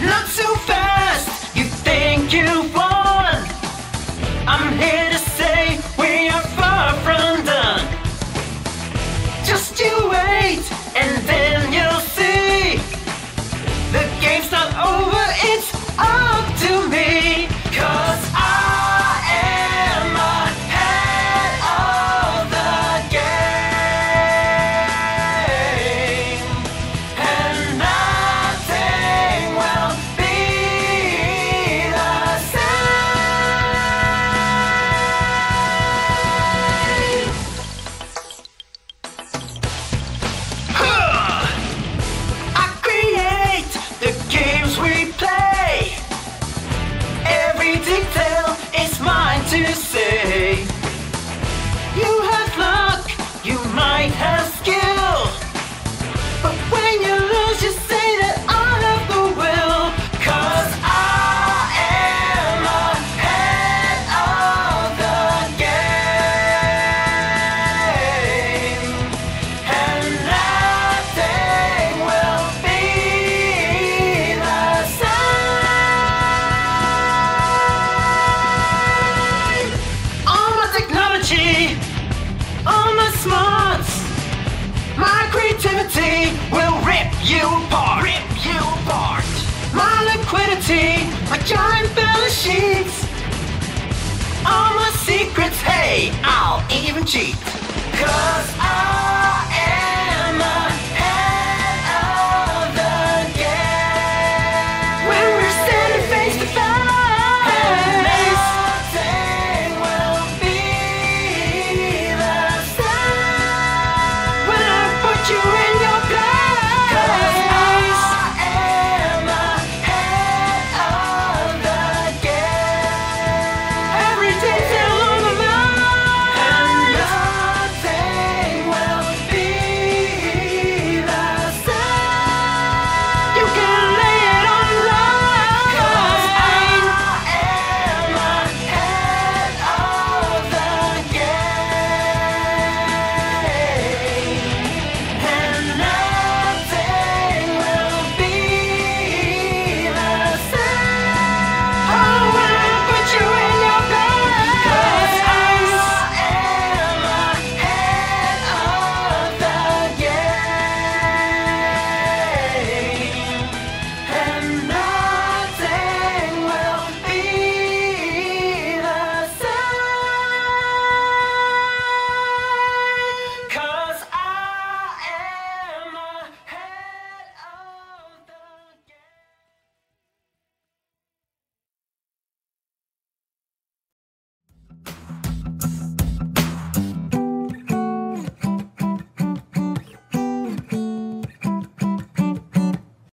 not so fast. You think you want? you apart. Rip you apart. My liquidity, my giant balance sheets. All my secrets, hey, I'll even cheat. Cause I